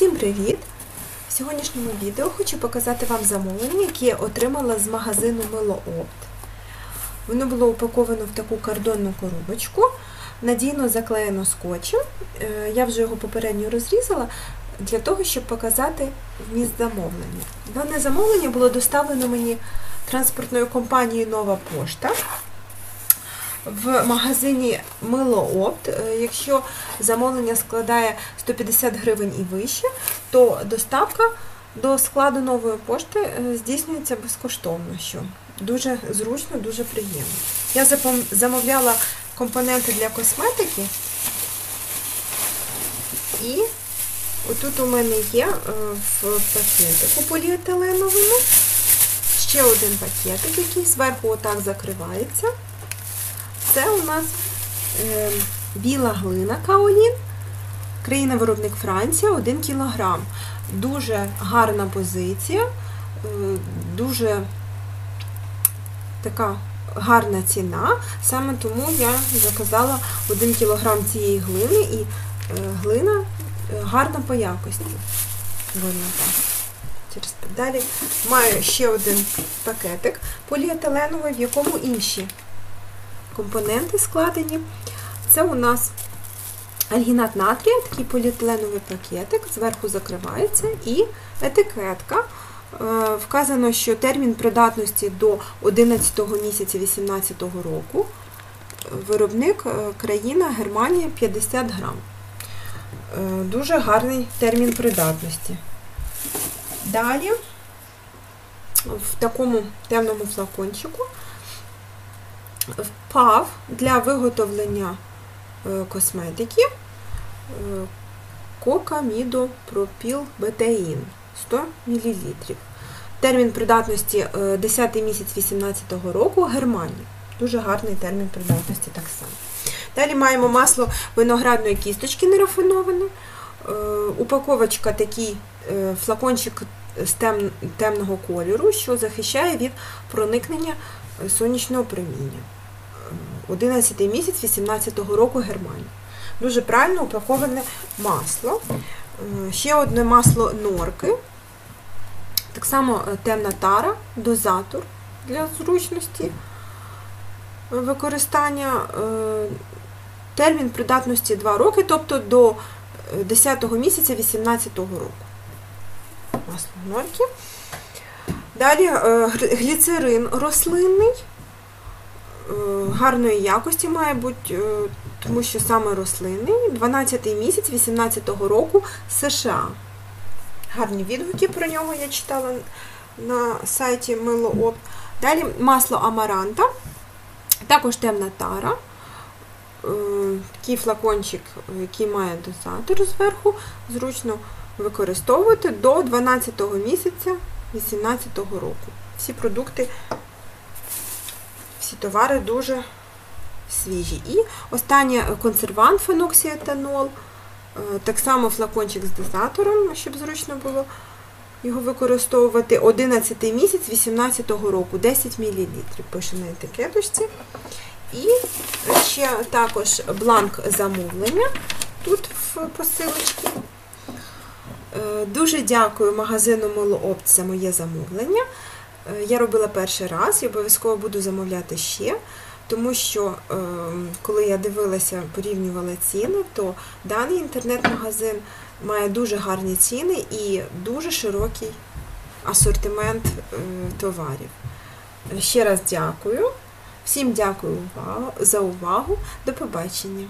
Всім привіт! В сьогоднішньому відео хочу показати вам замовлення, яке я отримала з магазину Милоопт. Воно було упаковано в таку картонну коробочку, надійно заклеєно скотчем. Е, Я вже його попередньо розрізала для того, щоб показати вміст замовлення. Дане замовлення було доставлено мені транспортною компанією Нова Пошта. В магазині Мило Опт, е, якщо замовлення складає 150 гривень і вище, то доставка до складу нової пошти е, здійснюється безкоштовно, що дуже зручно, дуже приємно. Я замовляла компоненти для косметики, і отут у мене є е, в пакетику поліетиленовому ще один пакетик, який зверху отак закривається. Це у нас е, біла глина каолін, країна-виробник Франція, 1 кг. Дуже гарна позиція, е, дуже така гарна ціна. Саме тому я заказала 1 кг цієї глини і е, глина е, гарна по якості. Через далі маю ще один пакетик поліетиленовий, в якому інші компоненти складені. Це у нас альгінат натрія, такий поліетиленовий пакетик, зверху закривається, і етикетка. Е, Вказано, що термін придатності до 11 місяця 2018 року. Виробник е, країна Германія 50 грам. Е, Дуже гарний термін придатності. Далі в такому темному флакончику впав для виготовлення е, косметики е, кокамідопропілбетеїн 100 мл. Термін придатності е, 10 місяць 2018 року Германія. Дуже гарний термін придатності так само. Далі маємо масло виноградної кісточки нерафиноване. Е, Упаковочка такий е, флакончик з тем- темного кольору, що захищає від проникнення е, сонячного проміння. Е, 11 місяць 18 року Германія. Дуже правильно упаковане масло. Е, Ще одне масло норки. Так само е, темна тара, дозатор для зручності використання. Е, Термін придатності 2 роки, тобто до 10 місяця 18 року. Масло норки. Далі е, гліцерин рослинний, е, гарної якості має бути, е, тому що саме рослинний, 12 місяць 18 року США. Гарні відгуки про нього я читала на сайті Мило Далі масло амаранта, також темна тара. Е, Такий флакончик, який має дозатор зверху, зручно використовувати до 12 місяця 2018 року. Всі продукти, всі товари дуже свіжі. І останнє консервант феноксіетанол. Е, Так само флакончик з дозатором, щоб зручно було його використовувати. 11 місяць 2018 року, 10 мл. Пише на етикеточці. І ще також бланк замовлення тут в посилочці. Е, Дуже дякую магазину Молоопт за моє замовлення. Е, Я робила перший раз і обов'язково буду замовляти ще, тому що е, коли я дивилася, порівнювала ціни, то даний інтернет-магазин має дуже гарні ціни і дуже широкий асортимент е, товарів. Ще раз дякую. Всім дякую за увагу. До побачення.